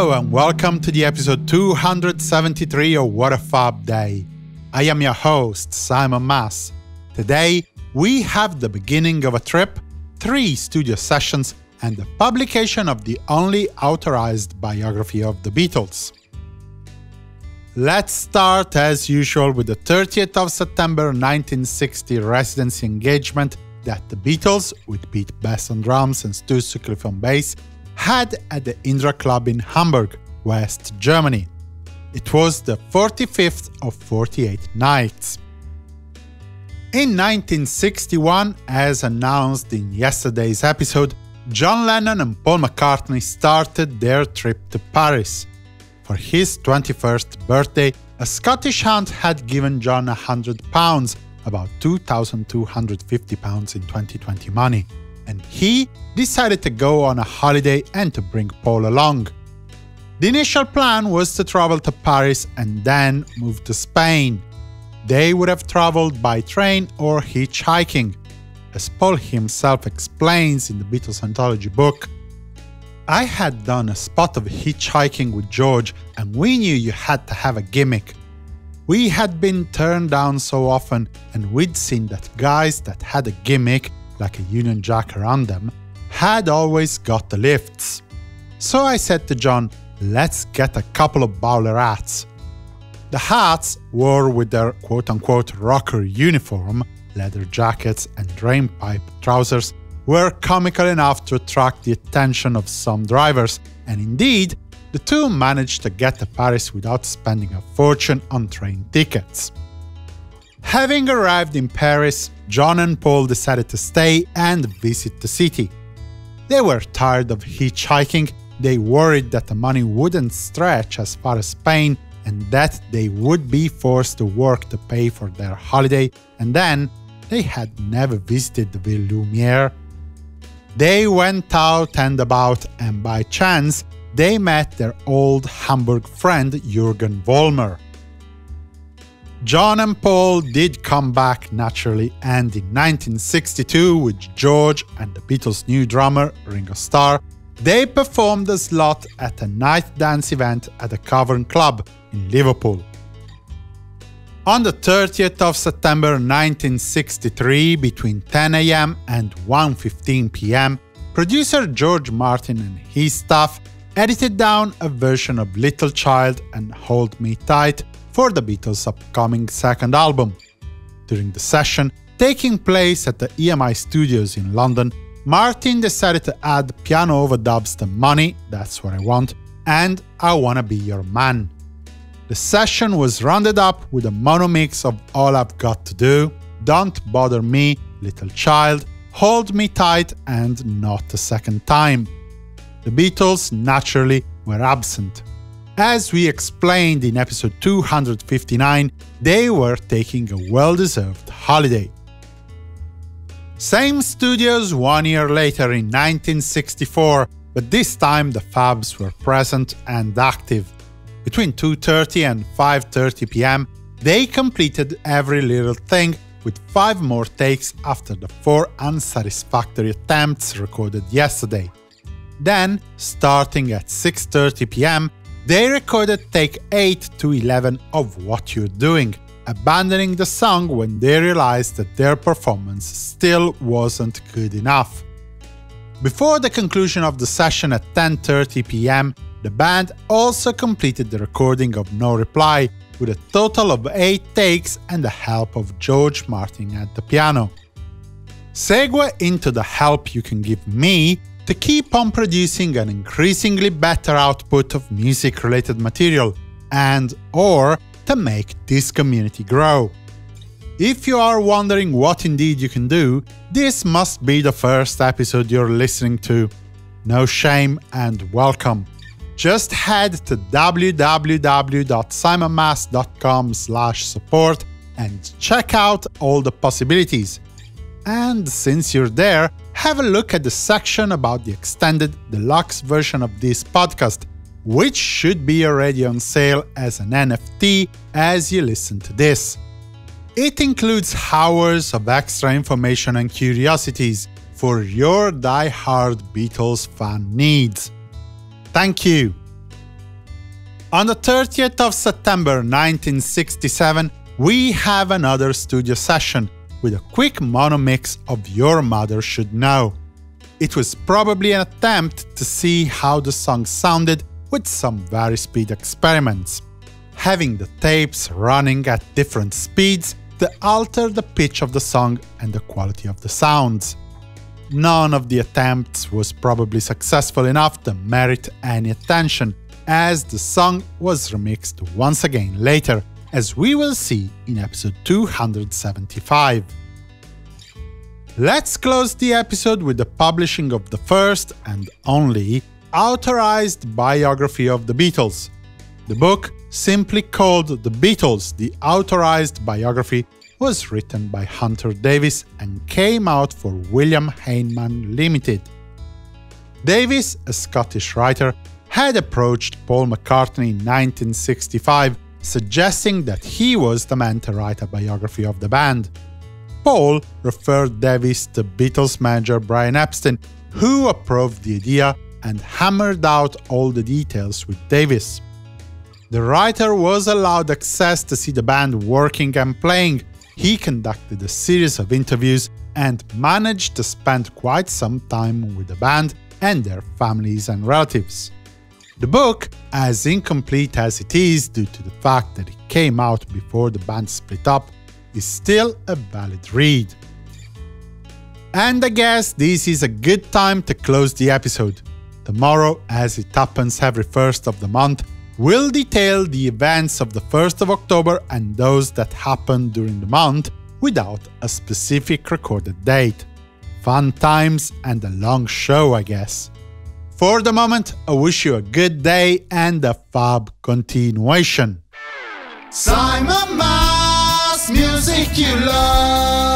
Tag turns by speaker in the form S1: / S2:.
S1: Hello and welcome to the episode 273 of What a Fab Day. I am your host, Simon Mas. Today, we have the beginning of a trip, three studio sessions, and the publication of the only authorized biography of the Beatles. Let's start as usual with the 30th of September 1960 residency engagement that the Beatles, with Pete Best on drums and Stu Sutcliffe on bass, had at the Indra Club in Hamburg, West Germany. It was the 45th of 48 nights. In 1961, as announced in yesterday's episode, John Lennon and Paul McCartney started their trip to Paris. For his 21st birthday, a Scottish aunt had given John a hundred pounds, about 2,250 pounds in 2020 money and he decided to go on a holiday and to bring Paul along. The initial plan was to travel to Paris and then move to Spain. They would have traveled by train or hitchhiking. As Paul himself explains in the Beatles anthology book, I had done a spot of hitchhiking with George and we knew you had to have a gimmick. We had been turned down so often and we'd seen that guys that had a gimmick like a Union Jack around them, had always got the lifts. So I said to John, let's get a couple of bowler hats. The hats, wore with their quote-unquote rocker uniform, leather jackets and drainpipe trousers, were comical enough to attract the attention of some drivers, and indeed, the two managed to get to Paris without spending a fortune on train tickets. Having arrived in Paris, John and Paul decided to stay and visit the city. They were tired of hitchhiking, they worried that the money wouldn't stretch as far as Spain and that they would be forced to work to pay for their holiday, and then they had never visited the Ville Lumiere. They went out and about, and by chance, they met their old Hamburg friend Jürgen Vollmer. John and Paul did come back naturally, and in 1962, with George and the Beatles' new drummer, Ringo Starr, they performed a slot at a night dance event at the Cavern Club in Liverpool. On the 30th of September 1963, between 10 am and 1.15 pm, producer George Martin and his staff edited down a version of Little Child and Hold Me Tight for the Beatles' upcoming second album. During the session, taking place at the EMI studios in London, Martin decided to add piano overdubs to Money, That's What I Want, and I Wanna Be Your Man. The session was rounded up with a mono mix of All I've Got to Do, Don't Bother Me, Little Child, Hold Me Tight, and Not a Second Time. The Beatles, naturally, were absent. As we explained in episode 259, they were taking a well-deserved holiday. Same studios one year later in 1964, but this time the Fabs were present and active. Between 2.30 and 5.30 pm, they completed every little thing with five more takes after the four unsatisfactory attempts recorded yesterday. Then, starting at 6.30 pm, they recorded take 8 to 11 of What You're Doing, abandoning the song when they realized that their performance still wasn't good enough. Before the conclusion of the session at 10.30 pm, the band also completed the recording of No Reply, with a total of 8 takes and the help of George Martin at the piano. Segue into the help you can give me to keep on producing an increasingly better output of music-related material and or to make this community grow. If you are wondering what indeed you can do, this must be the first episode you're listening to. No shame and welcome. Just head to www.simonmas.com support and check out all the possibilities. And since you're there, have a look at the section about the extended deluxe version of this podcast, which should be already on sale as an NFT as you listen to this. It includes hours of extra information and curiosities for your die-hard Beatles fan needs. Thank you! On the 30th of September 1967, we have another studio session with a quick mono mix of Your Mother Should Know. It was probably an attempt to see how the song sounded with some vari-speed experiments. Having the tapes running at different speeds to alter the pitch of the song and the quality of the sounds. None of the attempts was probably successful enough to merit any attention, as the song was remixed once again later, as we will see in episode 275. Let's close the episode with the publishing of the first and only authorized biography of the Beatles. The book, simply called The Beatles, the authorized biography, was written by Hunter Davies and came out for William Heinemann Limited. Davies, a Scottish writer, had approached Paul McCartney in 1965, suggesting that he was the man to write a biography of the band. Paul referred Davies to Beatles manager Brian Epstein, who approved the idea and hammered out all the details with Davies. The writer was allowed access to see the band working and playing. He conducted a series of interviews and managed to spend quite some time with the band and their families and relatives. The book, as incomplete as it is due to the fact that it came out before the band split up, is still a valid read. And I guess this is a good time to close the episode. Tomorrow, as it happens every first of the month, we'll detail the events of the 1st of October and those that happened during the month without a specific recorded date. Fun times and a long show, I guess. For the moment, I wish you a good day and a fab continuation.
S2: Simon Mas, music you love.